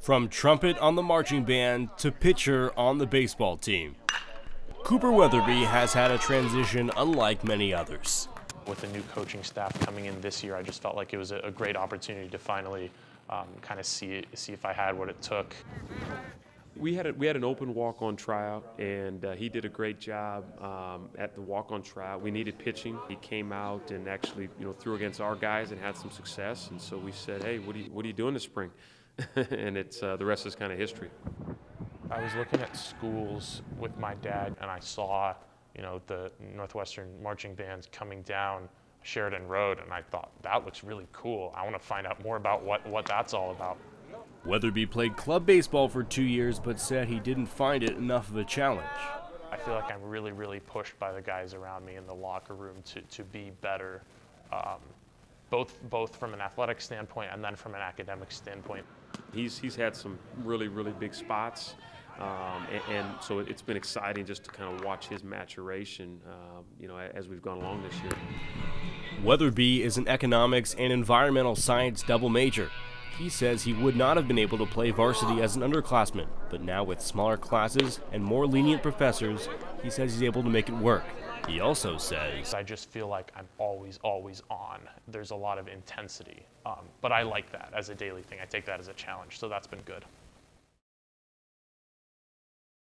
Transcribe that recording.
From trumpet on the marching band to pitcher on the baseball team, Cooper Wetherbee has had a transition unlike many others. With the new coaching staff coming in this year, I just felt like it was a, great opportunity to finally um, kind of see see if I had what it took. We had a, we had an open walk on tryout, and uh, he did a great job um, at the walk on tryout. We needed pitching. He came out and actually you know threw against our guys and had some success. And so we said, hey, what are you what are you doing this spring? and it's uh, the rest is kind of history. I was looking at schools with my dad, and I saw you know the Northwestern marching bands coming down Sheridan Road, and I thought that looks really cool. I want to find out more about what what that's all about. Wetherbee played club baseball for two years, but said he didn't find it enough of a challenge. I feel like I'm really, really pushed by the guys around me in the locker room to, to be better, um, both, both from an athletic standpoint and then from an academic standpoint. He's, he's had some really, really big spots. Um, and, and, so it's been exciting just to kind of watch his maturation, uh, you know, as we've gone along this year. Wetherbee is an economics and environmental science double major. He says he would not have been able to play varsity as an underclassman, but now with smaller classes and more lenient professors, he says he's able to make it work. He also says, I just feel like I'm always, always on. There's a lot of intensity, um, but I like that as a daily thing. I take that as a challenge, so that's been good.